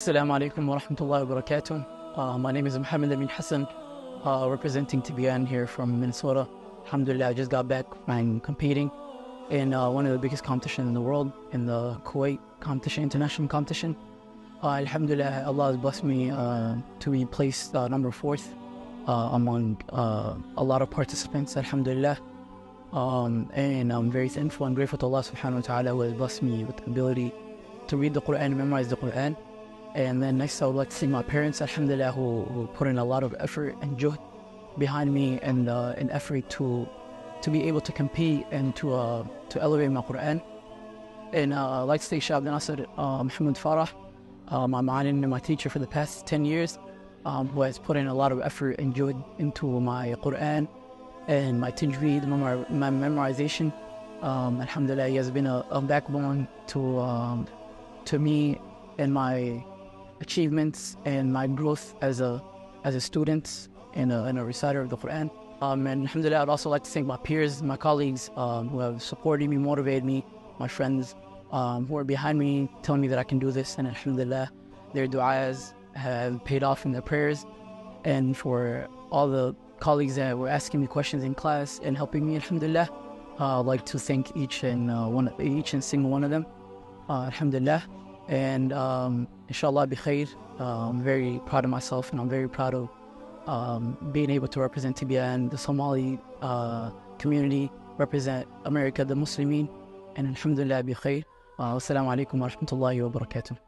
Assalamu alaikum wa rahmatullahi wa barakatuh. Uh, my name is Muhammad Amin Hassan, uh, representing Tibyan here from Minnesota. Alhamdulillah, I just got back from competing in uh, one of the biggest competitions in the world, in the Kuwait competition, international competition. Uh, Alhamdulillah, Allah has blessed me uh, to be placed uh, number fourth among a lot of participants. Alhamdulillah. Um, and I'm very thankful and grateful to Allah subhanahu wa ta'ala who has blessed me with the ability to read the Quran and memorize the Quran. And then next, I would like to thank my parents, alhamdulillah, who, who put in a lot of effort and juhd behind me and uh, an effort to to be able to compete and to uh, to elevate my Quran. And uh, like to Shah Abdel Nasser uh, Muhammad Farah, uh, my ma'alim and my teacher for the past 10 years, um, who has put in a lot of effort and juhd into my Quran and my tajweed, my memorization. Um, alhamdulillah, he has been a, a backbone to um, to me and my achievements and my growth as a as a student and a, and a reciter of the Quran. Um, and alhamdulillah, I'd also like to thank my peers, my colleagues um, who have supported me, motivated me, my friends um, who are behind me, telling me that I can do this. And alhamdulillah, their du'as have paid off in their prayers. And for all the colleagues that were asking me questions in class and helping me, alhamdulillah, uh, I'd like to thank each and uh, one, each and single one of them. Uh, alhamdulillah. And um, inshallah, bi khair. Uh, I'm very proud of myself and I'm very proud of um, being able to represent Tibyan, the Somali uh, community, represent America, the Muslimin, and alhamdulillah bi khair. Uh, Wassalamu alaikum wa rahmatullahi wa barakatuh.